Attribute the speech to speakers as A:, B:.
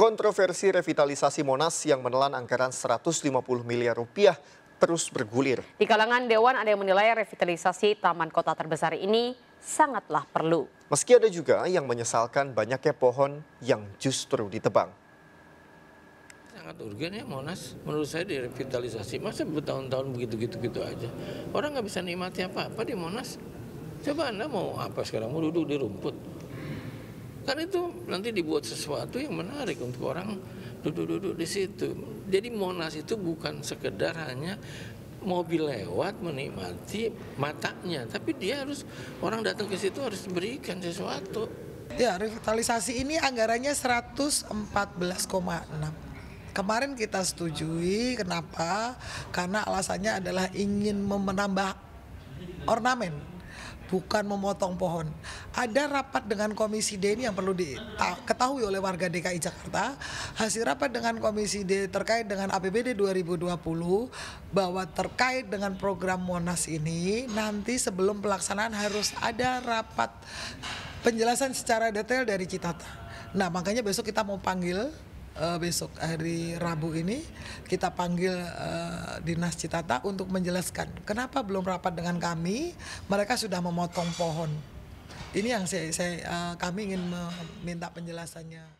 A: Kontroversi revitalisasi Monas yang menelan anggaran 150 miliar rupiah terus bergulir.
B: Di kalangan Dewan ada yang menilai revitalisasi taman kota terbesar ini sangatlah perlu.
A: Meski ada juga yang menyesalkan banyaknya pohon yang justru ditebang.
C: Sangat urgen ya Monas, menurut saya direvitalisasi. Masa bertahun-tahun begitu-gitu-gitu aja. Orang nggak bisa nikmati apa-apa di Monas. Coba Anda mau apa sekarang, mau duduk di rumput. Kan itu nanti dibuat sesuatu yang menarik untuk orang duduk-duduk di situ. Jadi Monas itu bukan sekedar hanya mobil lewat menikmati matanya, tapi dia harus orang datang ke situ harus berikan sesuatu.
D: Ya, revitalisasi ini anggarannya 114,6. Kemarin kita setujui, kenapa? Karena alasannya adalah ingin menambah ornamen bukan memotong pohon. Ada rapat dengan Komisi D ini yang perlu diketahui oleh warga DKI Jakarta. Hasil rapat dengan Komisi D terkait dengan APBD 2020 bahwa terkait dengan program Monas ini nanti sebelum pelaksanaan harus ada rapat penjelasan secara detail dari Citata. Nah, makanya besok kita mau panggil uh, besok hari Rabu ini kita panggil uh, dinas Citata untuk menjelaskan kenapa belum rapat dengan kami. Mereka sudah memotong pohon. Ini yang saya, saya uh, kami ingin meminta penjelasannya